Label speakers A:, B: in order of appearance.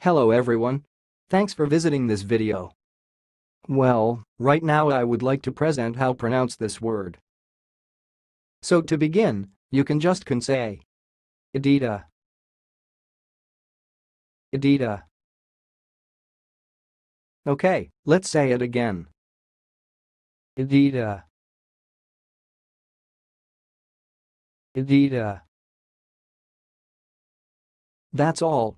A: Hello everyone. Thanks for visiting this video. Well, right now I would like to present how pronounce this word. So to begin, you can just can say Edita. Edita. Okay, let's say it again. Edita. Edita. That's all,